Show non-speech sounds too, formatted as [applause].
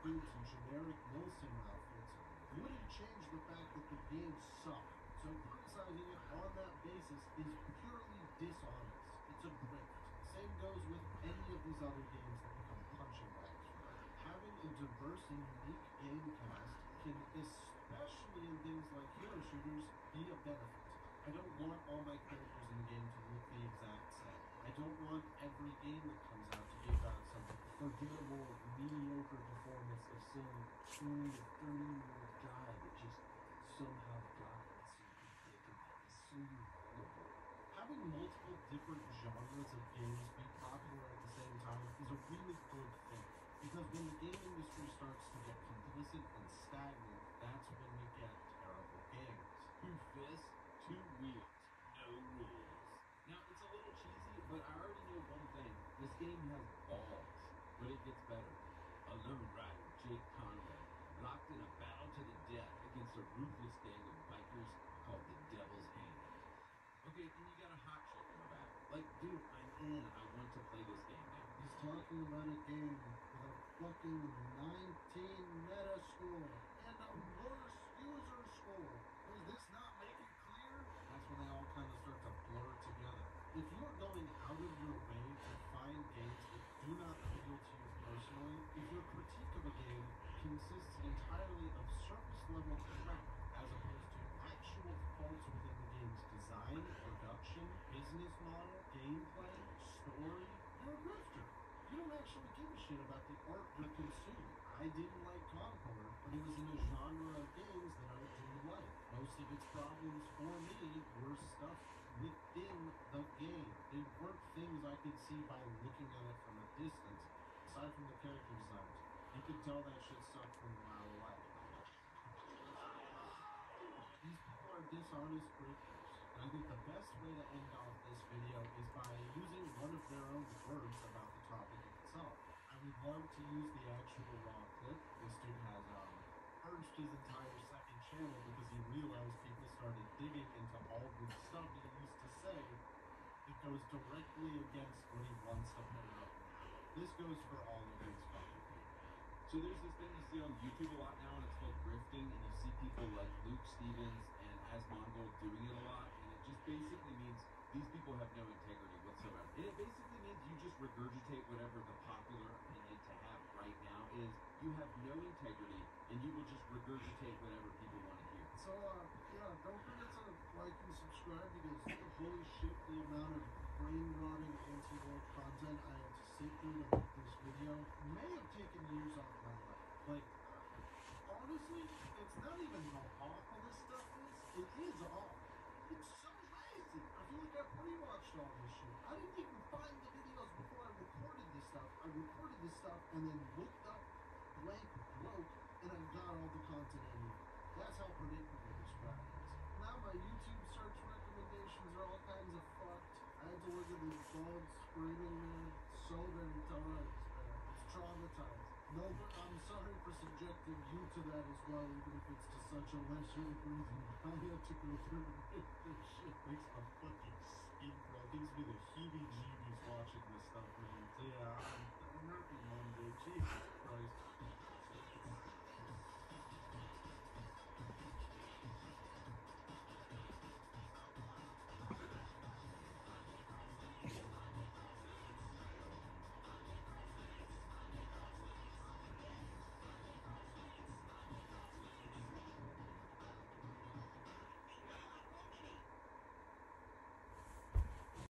recruits in generic Milsim outfits wouldn't change the fact that the game sucked. So criticizing it on that basis is purely dishonest. It's a grift. Same goes with any of these other games that become punching bags. Having a diverse and unique game cast can, especially in things like hero shooters, be a benefit. I don't want all my characters in the game to look the exact same. I don't want every game that comes forgettable, mediocre performance of some 20 to 30 year old guy that just somehow got something so incredible. Having multiple different genres of games be popular at the same time is a really good thing. Because when the game industry starts to get complacent and stagnant, that's when we get terrible games. Two fists, two wheels, no rules. Now, it's a little cheesy, but I already know one thing. This game has balls, but it gets better. A lone rider, Jake Conway, locked in a battle to the death against a ruthless gang of bikers called the Devil's Hand. Okay, and you got a hot chick in the back. Like, dude, I'm in. I want to play this game now. He's talking about a game with a fucking 19 meta score and a worse user score. Does this not make it clear? That's when they all kind of start to blur together. If you're going out of your way to find games that do not appeal to you personally, if your critique of a game consists entirely of surface level crap as opposed to actual faults within the game's design, production, business model, gameplay, story, you're a grifter. You don't about the art you're consuming. I didn't like Concord, but it was in a genre of games that I do like. Most of its problems for me were stuff within the game. They weren't things I could see by looking at it from a distance, aside from the character designs. You could tell that shit sucked from a mile away. These people are dishonest. And I think the best way to end off this video is by using one of their own words about the topic itself. I would love to use the actual raw clip. This dude has um, purged his entire second channel because he realized people started digging into all the stuff he used to say. It goes directly against what he wants to put out. This goes for all of these fucking. So there's this thing you see on YouTube a lot now, and it's called grifting, and you see people like Luke Stephens and Asmongold doing it a lot, and it just basically means these people have no integrity whatsoever. And it basically means you just regurgitate whatever the popular opinion to have right now is. You have no integrity, and you will just regurgitate whatever people want to hear. So, uh, yeah, don't forget to like and subscribe because holy shit, the amount of brain rotting anti-war content I had to sit through to make this video may have taken years off my life. Like, honestly, it's not even how awful this stuff is. It is awful. It's so lazy. I feel like I pre-watched all this shit. I didn't even find the videos before I recorded this stuff. I recorded this stuff and then looked up blank broke and I got all the needed. That's how predictable this crap is. Now my YouTube search recommendations are all kinds of fucked. I had to look at this dog screaming man so many times. Man. It's traumatized. No, but I'm sorry for subjecting you to that as well, even if it's to such a lesser than I had to go through [laughs] this shit.